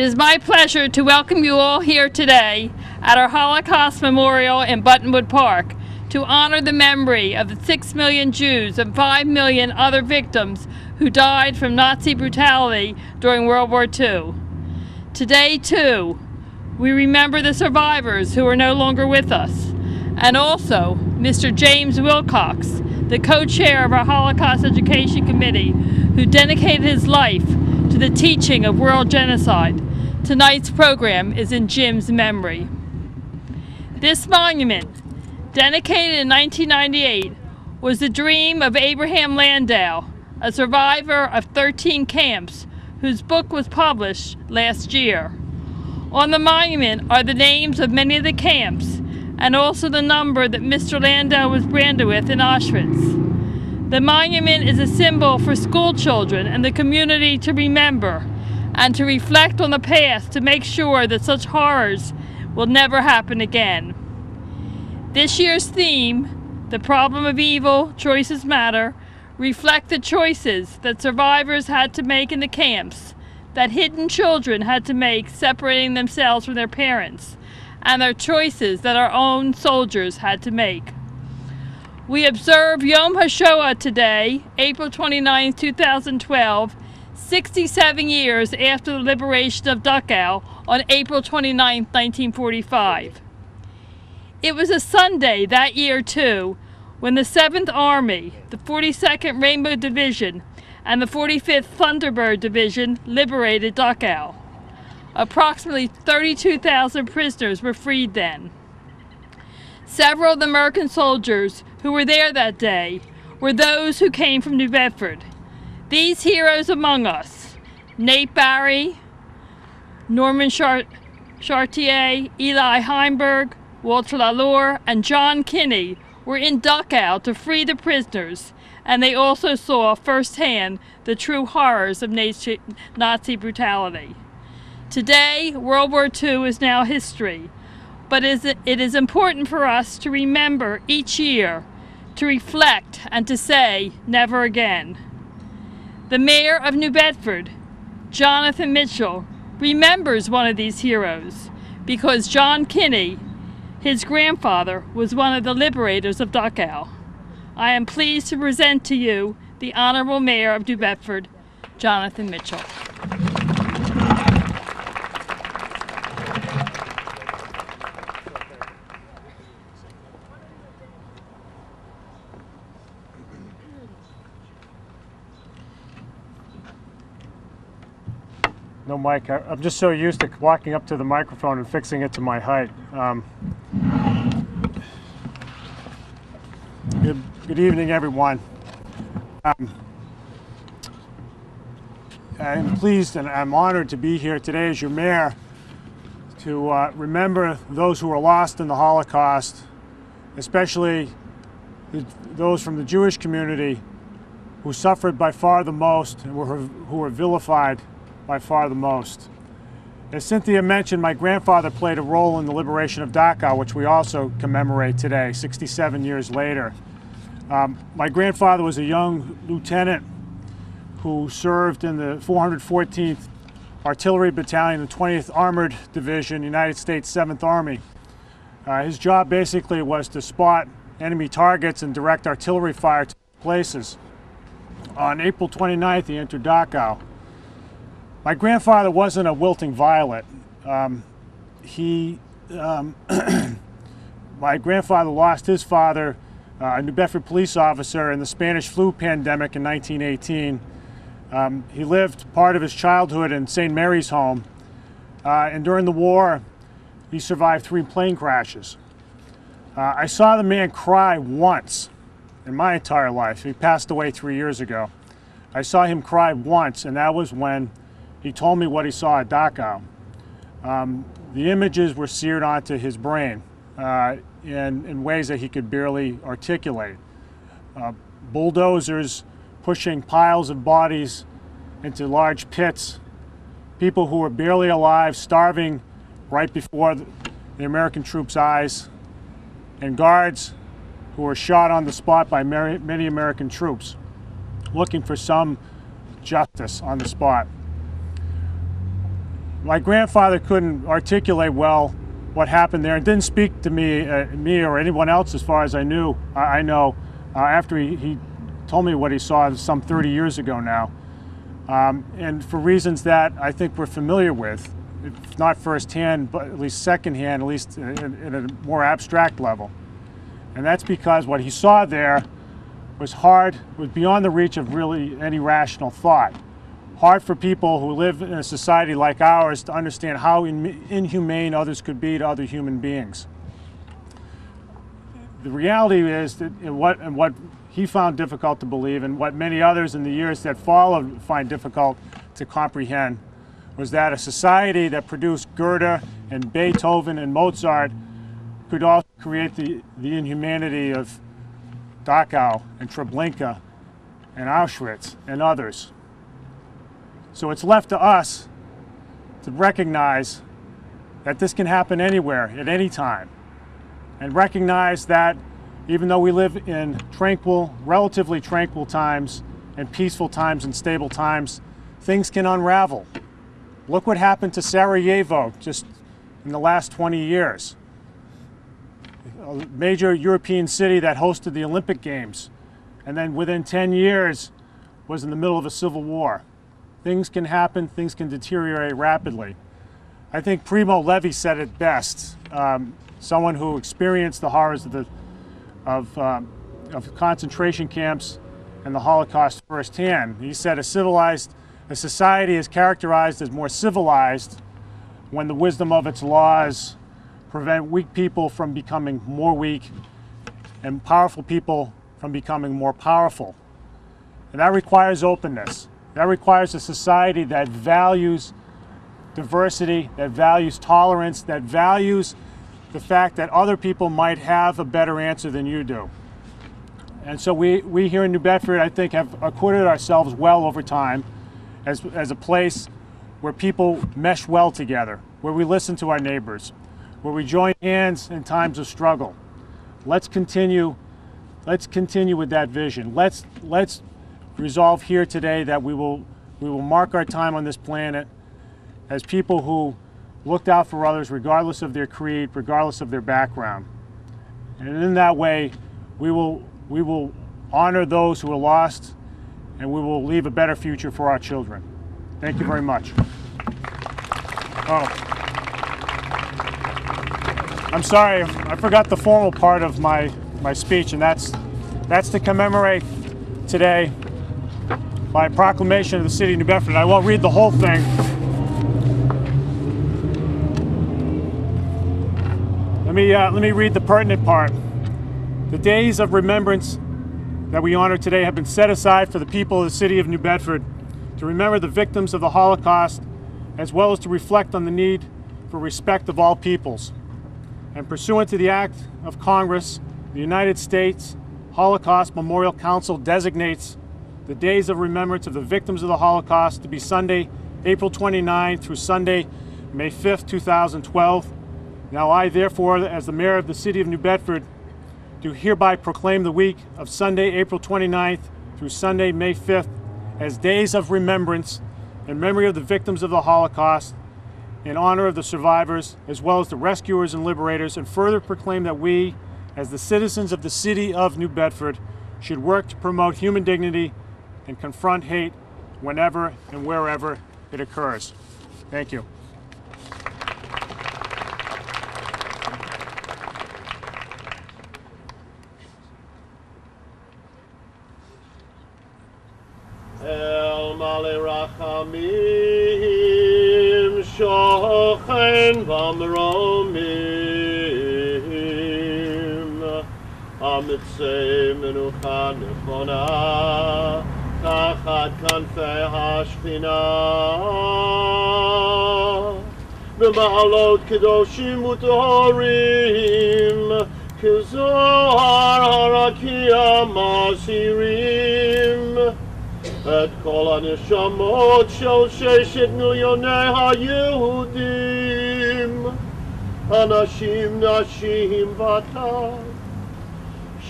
It is my pleasure to welcome you all here today at our Holocaust Memorial in Buttonwood Park to honor the memory of the 6 million Jews and 5 million other victims who died from Nazi brutality during World War II. Today, too, we remember the survivors who are no longer with us, and also Mr. James Wilcox, the co-chair of our Holocaust Education Committee, who dedicated his life to the teaching of world genocide. Tonight's program is in Jim's memory. This monument, dedicated in 1998, was the dream of Abraham Landau, a survivor of 13 camps whose book was published last year. On the monument are the names of many of the camps and also the number that Mr. Landau was branded with in Auschwitz. The monument is a symbol for school children and the community to remember and to reflect on the past to make sure that such horrors will never happen again. This year's theme, The Problem of Evil, Choices Matter, reflect the choices that survivors had to make in the camps, that hidden children had to make separating themselves from their parents, and their choices that our own soldiers had to make. We observe Yom HaShoah today, April 29, 2012, 67 years after the liberation of Dachau on April 29, 1945. It was a Sunday that year, too, when the 7th Army, the 42nd Rainbow Division, and the 45th Thunderbird Division liberated Dachau. Approximately 32,000 prisoners were freed then. Several of the American soldiers who were there that day were those who came from New Bedford. These heroes among us, Nate Barry, Norman Chart Chartier, Eli Heinberg, Walter Lalore, and John Kinney were in Dachau to free the prisoners, and they also saw firsthand the true horrors of Nazi brutality. Today, World War II is now history, but it is important for us to remember each year, to reflect, and to say, never again. The mayor of New Bedford, Jonathan Mitchell, remembers one of these heroes because John Kinney, his grandfather was one of the liberators of Dachau. I am pleased to present to you the Honorable Mayor of New Bedford, Jonathan Mitchell. No mic. I, am just so used to walking up to the microphone and fixing it to my height. Um, good, good evening, everyone. Um, I'm pleased and I'm honored to be here today as your mayor to uh, remember those who were lost in the Holocaust, especially the, those from the Jewish community who suffered by far the most and were, who were vilified by far the most. As Cynthia mentioned, my grandfather played a role in the liberation of Dachau, which we also commemorate today, 67 years later. Um, my grandfather was a young lieutenant who served in the 414th Artillery Battalion, the 20th Armored Division, United States 7th Army. Uh, his job basically was to spot enemy targets and direct artillery fire to places. On April 29th, he entered Dachau. My grandfather wasn't a wilting violet. Um, he, um, my grandfather lost his father, uh, a New Bedford police officer, in the Spanish flu pandemic in 1918. Um, he lived part of his childhood in St. Mary's home, uh, and during the war, he survived three plane crashes. Uh, I saw the man cry once in my entire life. He passed away three years ago. I saw him cry once, and that was when he told me what he saw at Dachau. Um, the images were seared onto his brain uh, in, in ways that he could barely articulate. Uh, bulldozers pushing piles of bodies into large pits, people who were barely alive, starving right before the American troops' eyes, and guards who were shot on the spot by many American troops, looking for some justice on the spot. My grandfather couldn't articulate well what happened there and didn't speak to me, uh, me or anyone else as far as I knew. I, I know uh, after he, he, told me what he saw some 30 years ago now. Um, and for reasons that I think we're familiar with, if not firsthand, but at least secondhand, at least in a more abstract level. And that's because what he saw there was hard, was beyond the reach of really any rational thought hard for people who live in a society like ours to understand how in, inhumane others could be to other human beings. The reality is that what, and what he found difficult to believe and what many others in the years that followed find difficult to comprehend was that a society that produced Goethe and Beethoven and Mozart could also create the, the inhumanity of Dachau and Treblinka and Auschwitz and others. So it's left to us to recognize that this can happen anywhere, at any time, and recognize that even though we live in tranquil, relatively tranquil times, and peaceful times and stable times, things can unravel. Look what happened to Sarajevo just in the last 20 years. A major European city that hosted the Olympic Games, and then within 10 years was in the middle of a civil war. Things can happen, things can deteriorate rapidly. I think Primo Levi said it best, um, someone who experienced the horrors of, the, of, um, of concentration camps and the Holocaust firsthand. He said a civilized, a society is characterized as more civilized when the wisdom of its laws prevent weak people from becoming more weak and powerful people from becoming more powerful. And that requires openness. That requires a society that values diversity, that values tolerance, that values the fact that other people might have a better answer than you do. And so we, we here in New Bedford, I think, have acquitted ourselves well over time as, as a place where people mesh well together, where we listen to our neighbors, where we join hands in times of struggle. Let's continue, let's continue with that vision. Let's, let's resolve here today that we will, we will mark our time on this planet as people who looked out for others regardless of their creed, regardless of their background. And in that way, we will, we will honor those who are lost and we will leave a better future for our children. Thank you very much. Oh. I'm sorry, I forgot the formal part of my, my speech, and that's, that's to commemorate today by proclamation of the city of New Bedford. I won't read the whole thing. Let me, uh, let me read the pertinent part. The days of remembrance that we honor today have been set aside for the people of the city of New Bedford to remember the victims of the Holocaust as well as to reflect on the need for respect of all peoples. And pursuant to the Act of Congress, the United States Holocaust Memorial Council designates the days of remembrance of the victims of the Holocaust to be Sunday, April 29 through Sunday, May 5th, 2012. Now I, therefore, as the mayor of the city of New Bedford, do hereby proclaim the week of Sunday, April 29th through Sunday, May 5th as days of remembrance in memory of the victims of the Holocaust, in honor of the survivors, as well as the rescuers and liberators, and further proclaim that we, as the citizens of the city of New Bedford, should work to promote human dignity and confront hate whenever and wherever it occurs. Thank you. El Rachamim Shochen Vamromim Amitzei Menucha Nechona תחת כנפי השכינה. במעלות קדושים וטהורים, כזוהר הרקיע מסירים. את כל הנשמות של ששת מיליוני היהודים, אנשים, נשים וטף.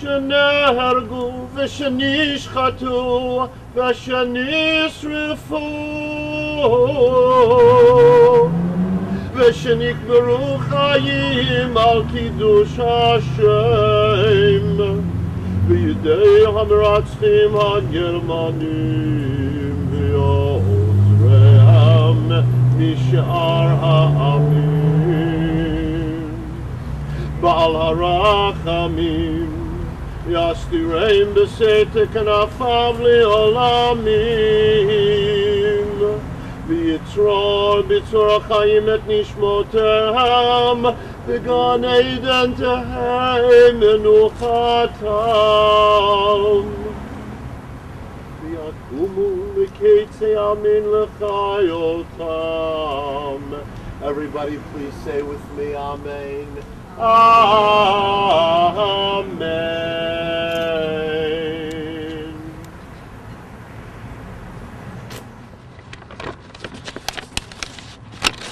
שנהרגו ושנשחטו ושנשרפו שנקברו חיים על קידוש השם בידי המרצחים הגרמנים ועוזריהם משאר העמים בעל הרחמים יסתירם בסתר כנפיו לעולמים ויצרור בצור החיים את נשמותיהם בגן עדן תהא מנוחתם ויקומו לקצי עמין לחיותם Everybody please say with me, Amen. Amen.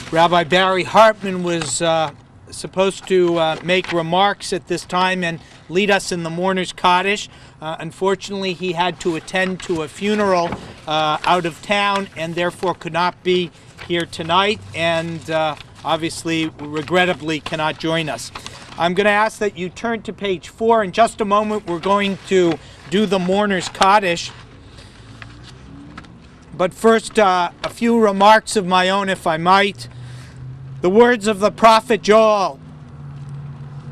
Rabbi Barry Hartman was uh, supposed to uh, make remarks at this time and lead us in the mourner's Kaddish. Uh, unfortunately, he had to attend to a funeral uh, out of town and therefore could not be here tonight and uh, obviously, regrettably, cannot join us. I'm going to ask that you turn to page four. In just a moment, we're going to do the mourner's Kaddish. But first, uh, a few remarks of my own, if I might. The words of the prophet Joel.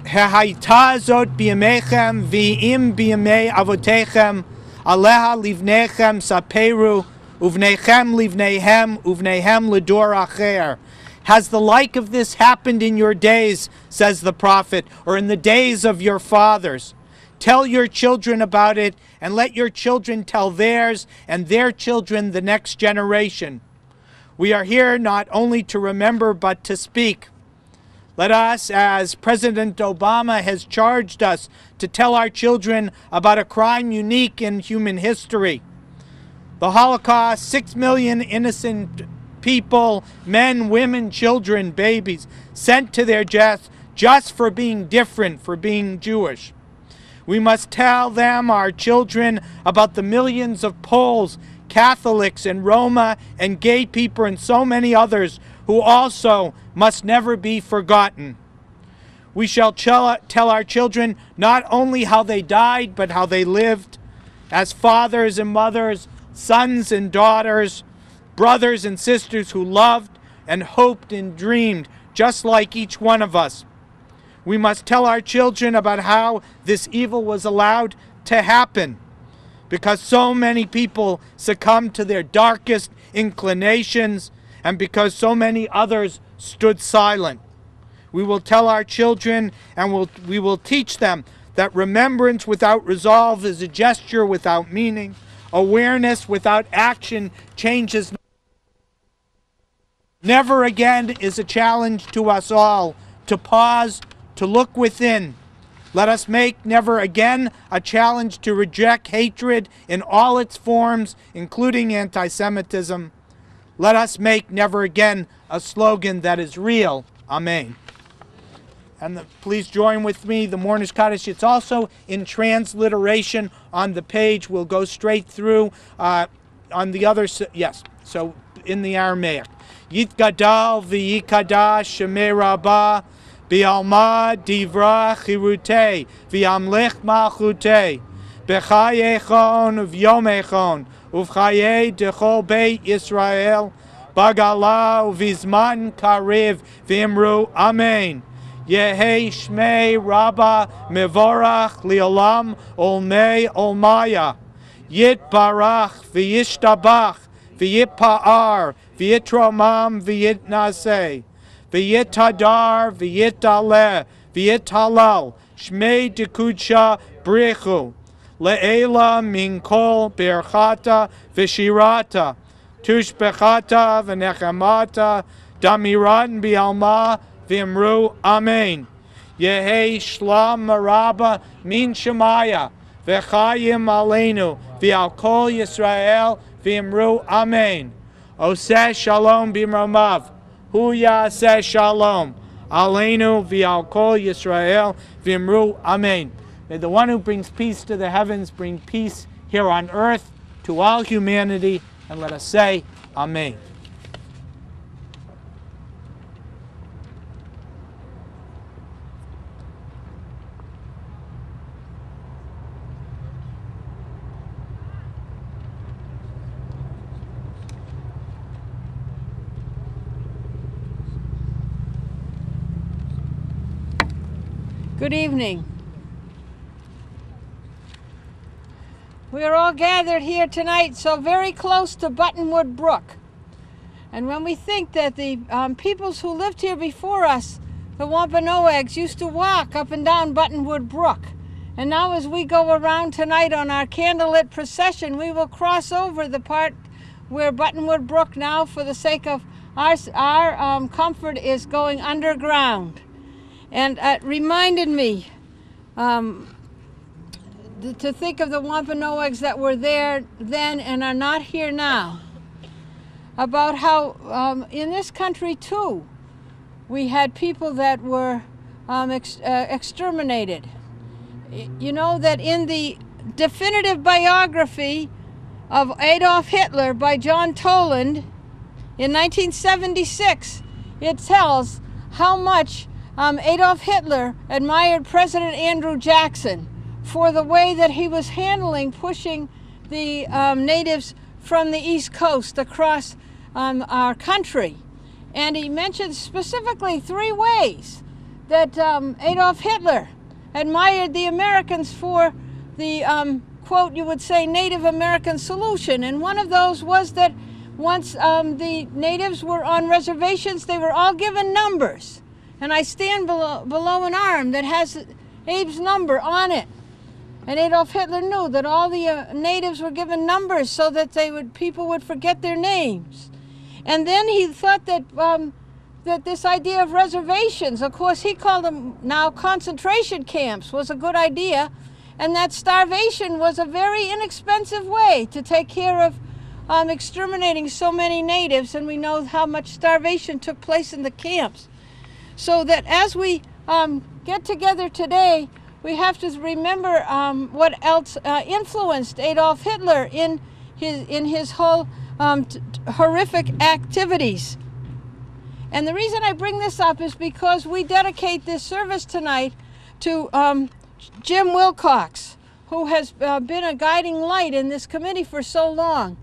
Ha'haita zot b'yamechem v'im b'yamei avotechem aleha livnechem saperu uvnechem livnehem uvnehem ledor acher. Has the like of this happened in your days, says the prophet, or in the days of your fathers? Tell your children about it, and let your children tell theirs, and their children the next generation. We are here not only to remember, but to speak. Let us, as President Obama has charged us, to tell our children about a crime unique in human history. The Holocaust, six million innocent people, men, women, children, babies, sent to their death just for being different, for being Jewish. We must tell them, our children, about the millions of Poles, Catholics, and Roma, and gay people, and so many others who also must never be forgotten. We shall tell our children not only how they died, but how they lived as fathers and mothers, sons and daughters, brothers and sisters who loved and hoped and dreamed just like each one of us. We must tell our children about how this evil was allowed to happen because so many people succumbed to their darkest inclinations and because so many others stood silent. We will tell our children and we'll, we will teach them that remembrance without resolve is a gesture without meaning. Awareness without action changes. Never again is a challenge to us all to pause, to look within. Let us make never again a challenge to reject hatred in all its forms, including anti Semitism. Let us make never again a slogan that is real. Amen. And the, please join with me, the Mourner's Kaddish. It's also in transliteration on the page. We'll go straight through uh, on the other, yes, so in the Aramaic. Yitgadal v'yikadash shemei rabbah bi'alma divra chirute v'yamlech malchute b'chayechon v'yomechon uvchaye dechol beit Yisrael bagala uvizman kariv v'imru amen. Yehe Shmei Rabba Mevorach Liolam Olmei Olmaya Yit Barach V'yishtabach V'yipa'ar V'yitromam V'yitnaseh V'yitadar V'yitaleh V'yitalal Shmei Dekudsha Brichu Le'ela Minkol Berchata V'shirata Tushbechata V'nechamata. Damiran Bialma Vimru Amen. Yehe Shlam Maraba Min Shemaya. V'chayim Aleinu. V'al Kol Yisrael. Vimru Amen. Oh, Oseh Shalom Bimramav Hu Yaseh Shalom Aleinu V'al Kol Yisrael Vimru Amen. May the one who brings peace to the heavens bring peace here on earth to all humanity, and let us say Amen. Good evening. We are all gathered here tonight so very close to Buttonwood Brook. And when we think that the um, peoples who lived here before us, the Wampanoags, used to walk up and down Buttonwood Brook. And now as we go around tonight on our candlelit procession, we will cross over the part where Buttonwood Brook now, for the sake of our, our um, comfort, is going underground. And it reminded me um, to think of the Wampanoags that were there then and are not here now. About how um, in this country too, we had people that were um, ex- uh, exterminated. You know that in the definitive biography of Adolf Hitler by John Toland in 1976, it tells how much um, Adolf Hitler admired President Andrew Jackson for the way that he was handling pushing the um, natives from the East Coast across um, our country. And he mentioned specifically three ways that um, Adolf Hitler admired the Americans for the um, quote, you would say, Native American solution. And one of those was that once um, the natives were on reservations, they were all given numbers. And I stand below, below an arm that has Abe's number on it. And Adolf Hitler knew that all the uh, natives were given numbers so that they would people would forget their names. And then he thought that um, that this idea of reservations, of course, he called them now concentration camps, was a good idea, and that starvation was a very inexpensive way to take care of um, exterminating so many natives. And we know how much starvation took place in the camps. So that as we um, get together today, we have to remember um, what else uh, influenced Adolf Hitler in his in his whole um, horrific activities. And the reason I bring this up is because we dedicate this service tonight to um, Jim Wilcox, who has uh, been a guiding light in this committee for so long.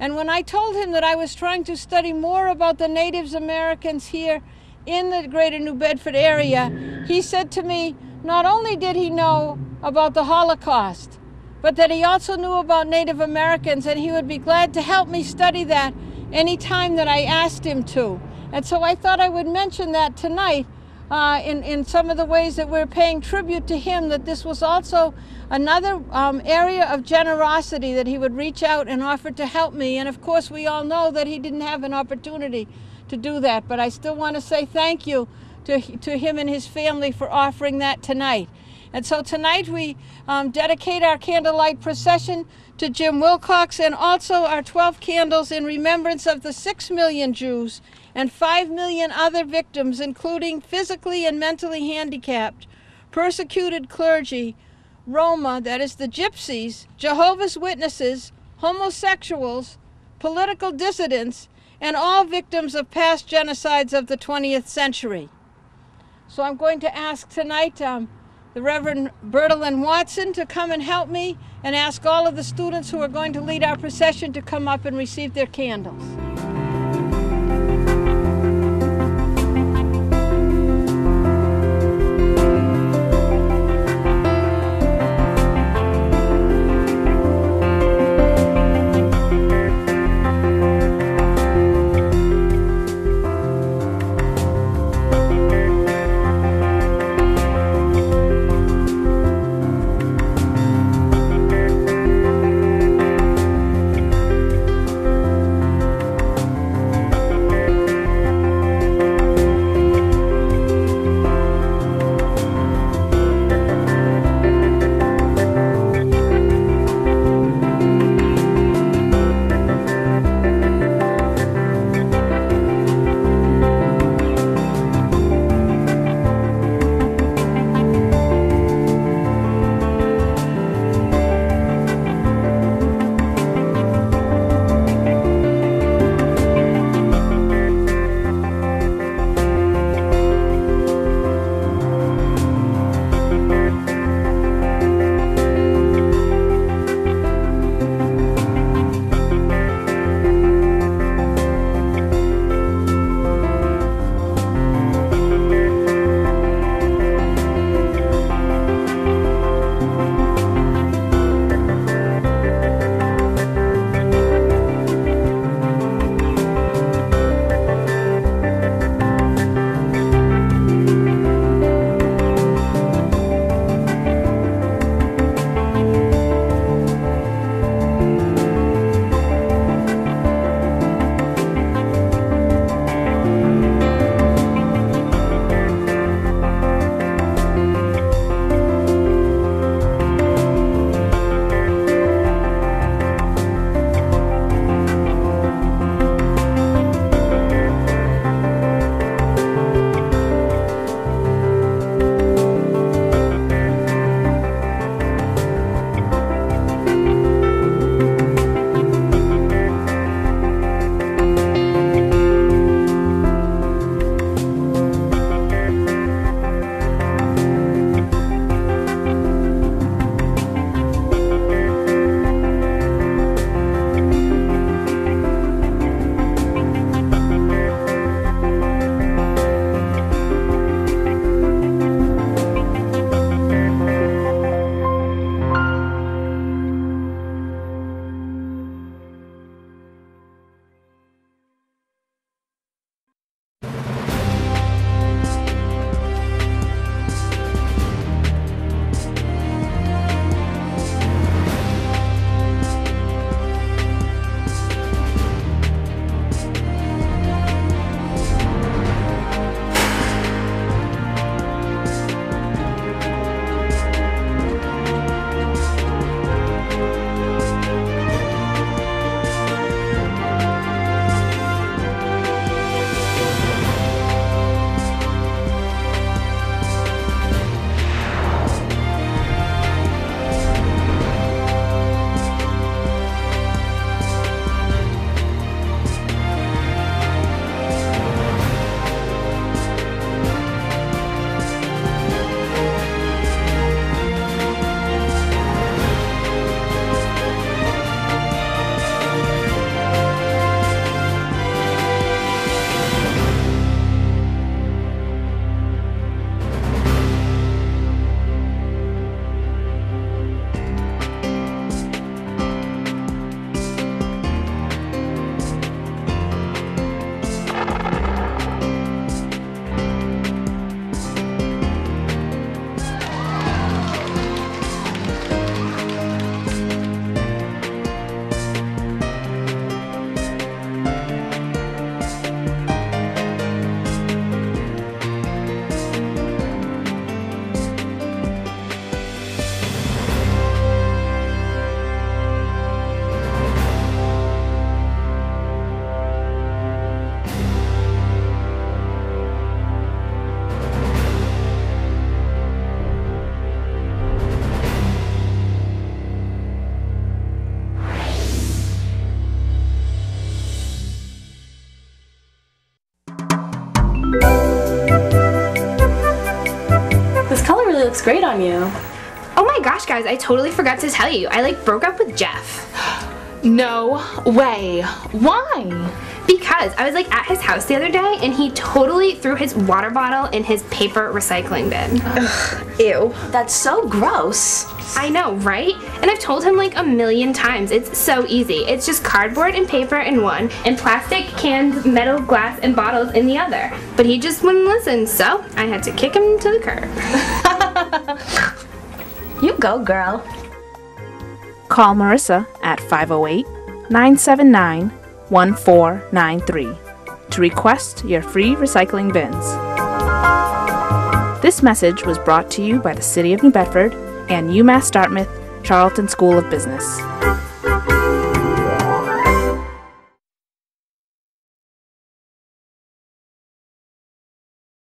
And when I told him that I was trying to study more about the Natives Americans here in the greater New Bedford area, he said to me, not only did he know about the Holocaust, but that he also knew about Native Americans and he would be glad to help me study that any time that I asked him to. And so I thought I would mention that tonight uh, in, in some of the ways that we're paying tribute to him, that this was also another um, area of generosity that he would reach out and offer to help me. And of course, we all know that he didn't have an opportunity to do that, but I still want to say thank you to, to him and his family for offering that tonight. And so tonight we um, dedicate our candlelight procession to Jim Wilcox and also our 12 candles in remembrance of the 6 million Jews and 5 million other victims, including physically and mentally handicapped, persecuted clergy, Roma, that is the gypsies, Jehovah's Witnesses, homosexuals, political dissidents, and all victims of past genocides of the 20th century. So I'm going to ask tonight um, the Reverend Bertolyn Watson to come and help me and ask all of the students who are going to lead our procession to come up and receive their candles. Great on you. Oh my gosh, guys, I totally forgot to tell you. I like broke up with Jeff. No way. Why? Because I was like at his house the other day and he totally threw his water bottle in his paper recycling bin. Ew. That's so gross. I know, right? And I've told him like a million times. It's so easy. It's just cardboard and paper in one, and plastic, cans, metal, glass, and bottles in the other. But he just wouldn't listen, so I had to kick him to the curb. You go, girl. Call Marissa at 508 979 1493 to request your free recycling bins. This message was brought to you by the City of New Bedford and UMass Dartmouth Charlton School of Business.